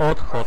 Odchod.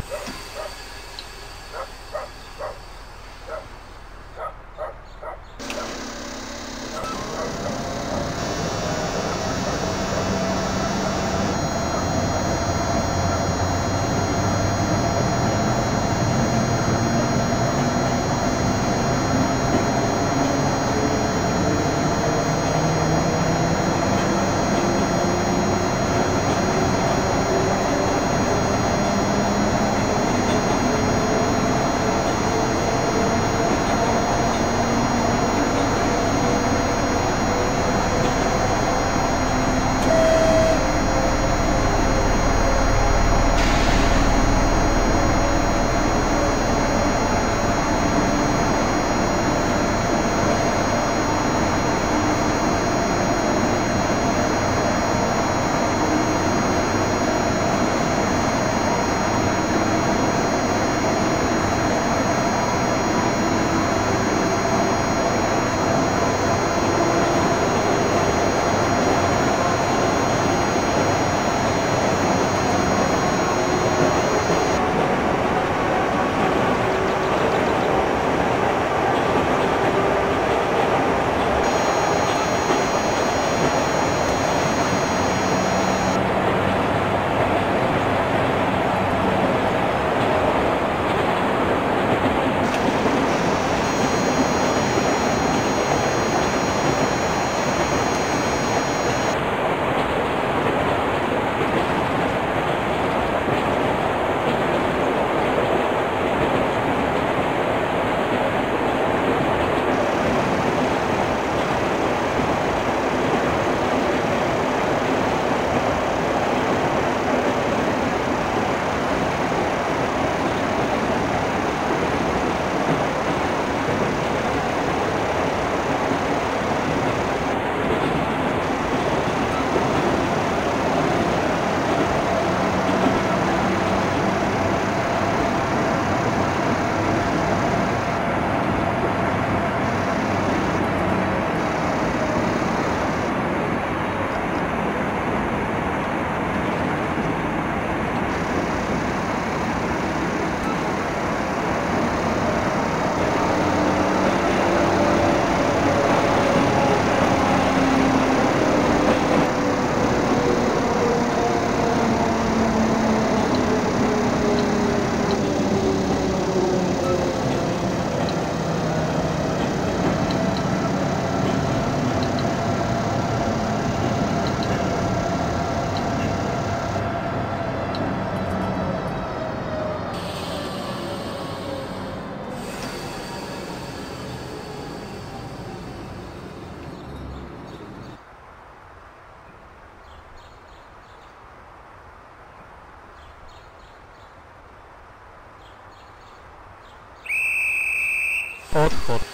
Odchod. Odchod.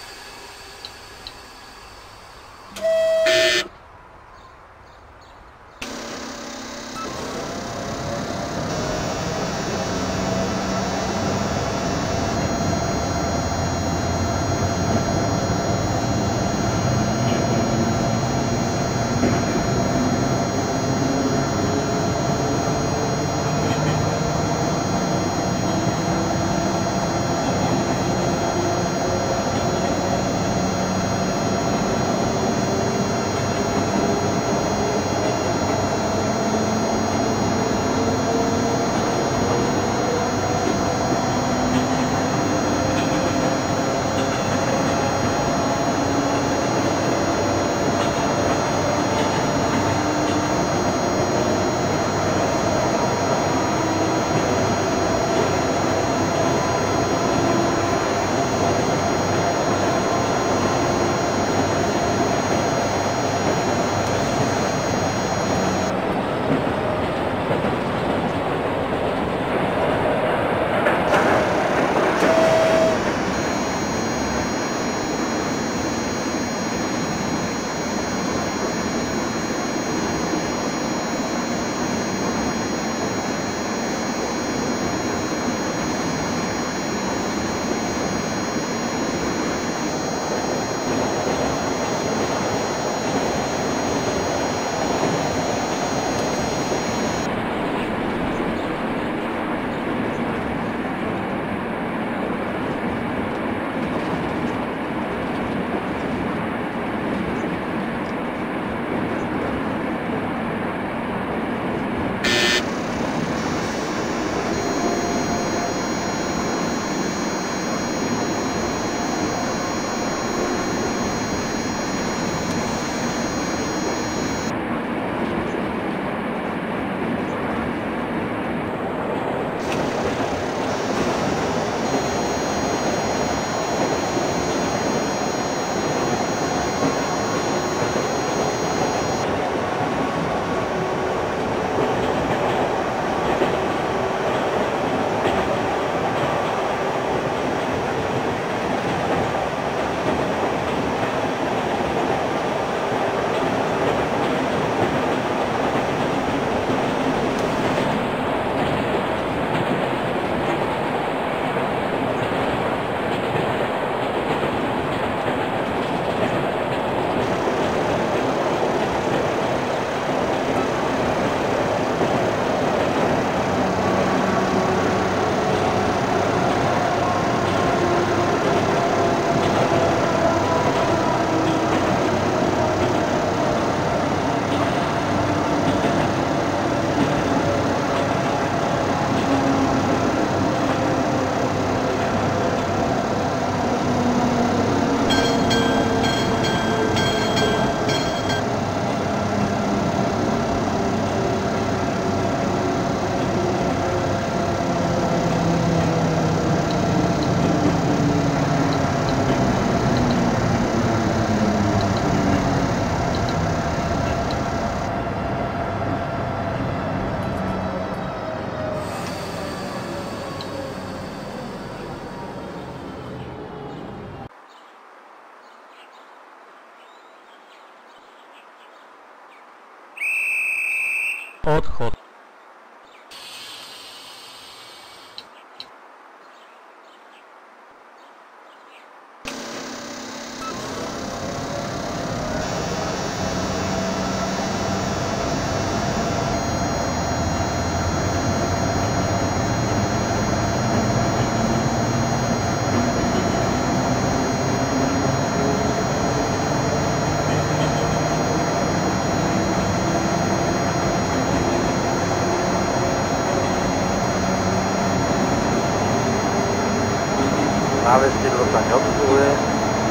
Отход.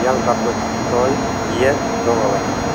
Jazda proti stroj je dovolená.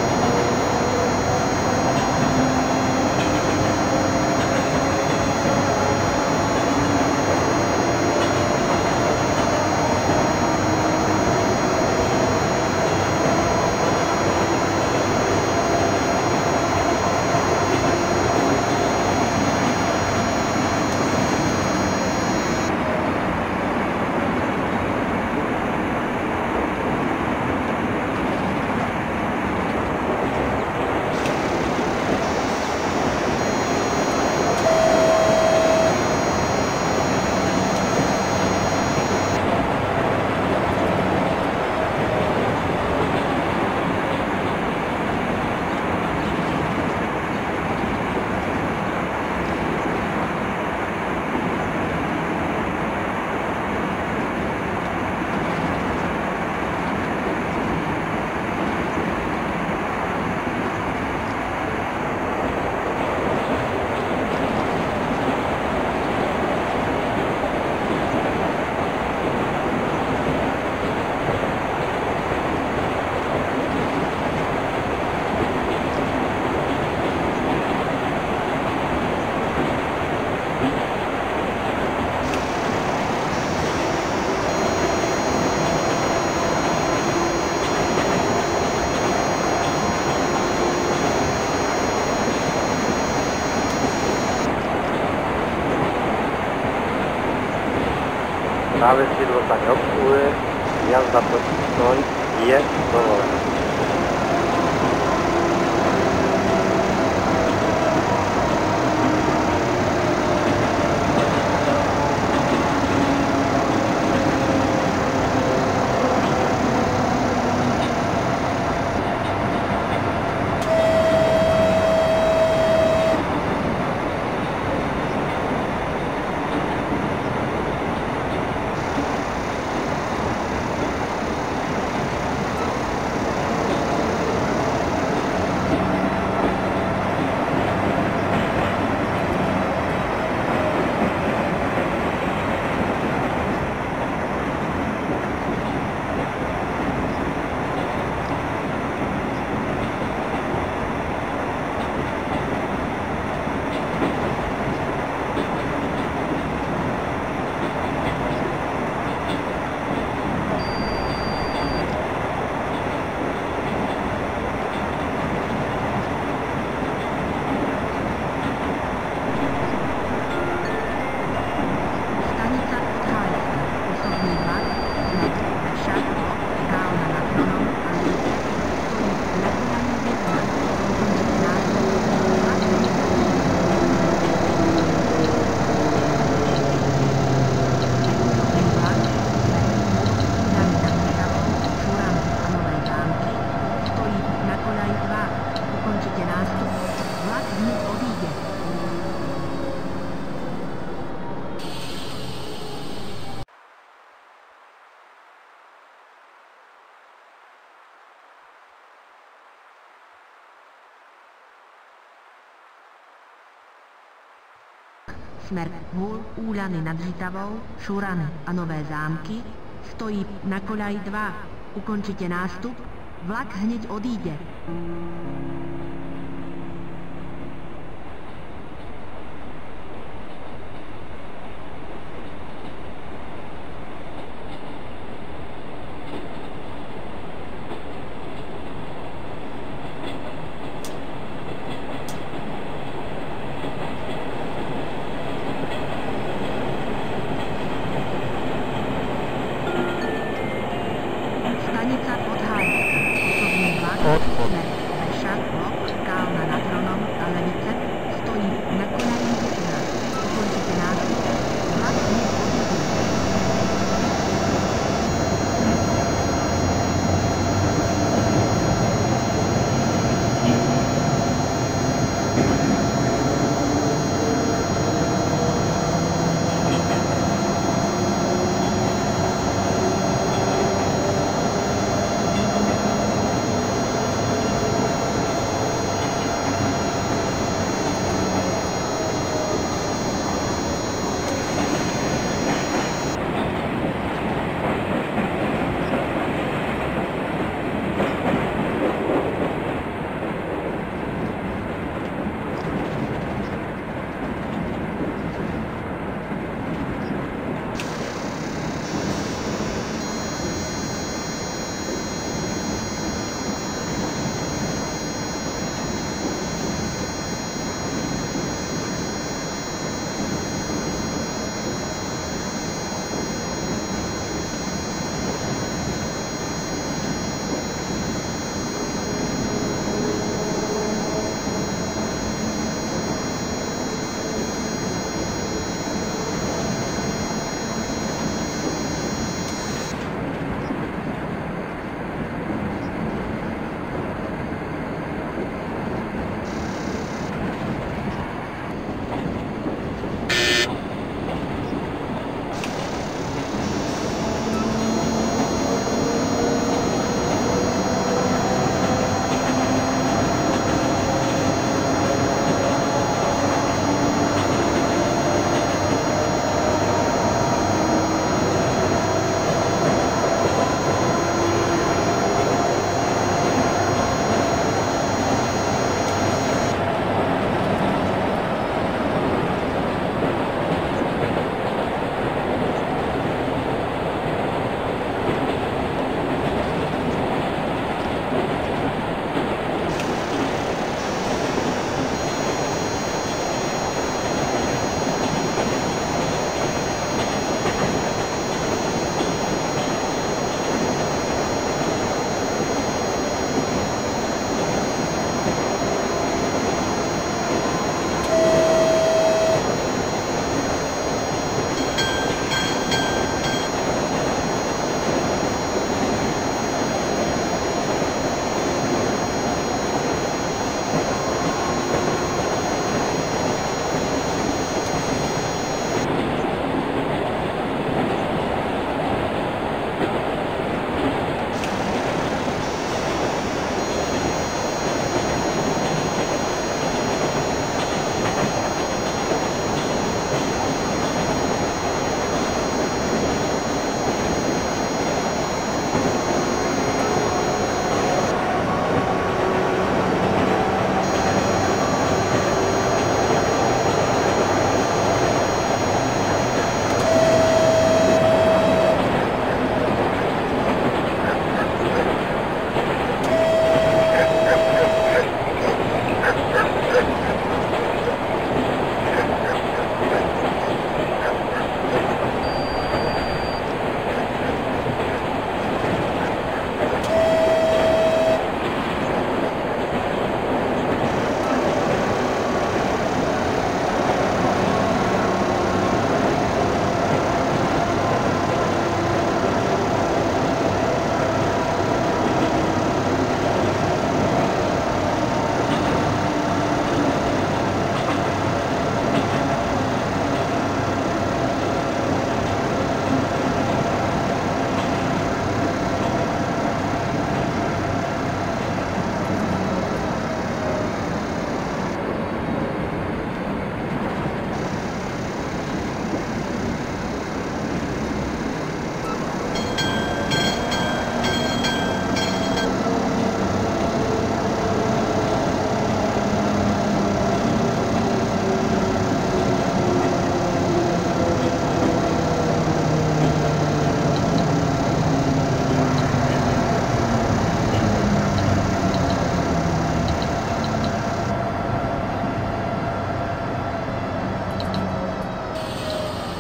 Návestidlo sa neobsluhuje, jazda proti stroj je dovolená. Stanica Podhajska. Osobný vlak, znak Šarko, Kálna nad Hronom a Lice, stojí na konaní 11. Ukončite nástup. Vlak Osobný vlak, smer Ústí nad Vltavou, Šurany a Nové Zámky, stojí na konaji 2. Ukončite nástup. Vlak hneď odíde. Smer Hůl, Úľany nad Žitavou, Šurany a Nové zámky, stojí na koľaj 2. Ukončite nástup, vlak hneď odíde. Stanica Podhajska. Osobný vlak, Odchod. smer Peša, Lok, Kálna nad Hronom a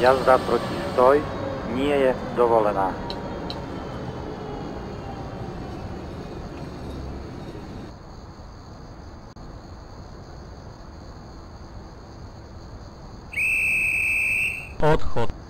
Jazda proti stoj nie je dovolená. Odchod.